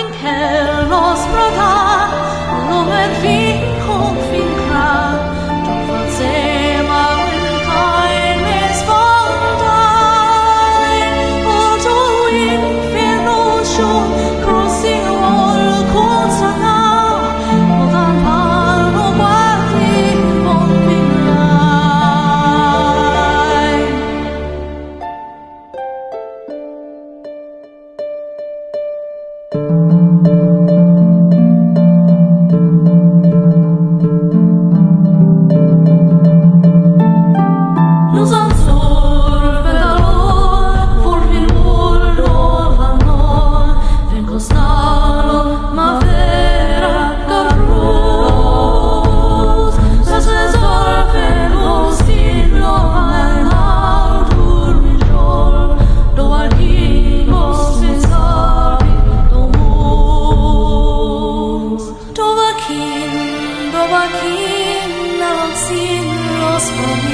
Harving Hellos brother, Lomer Oh.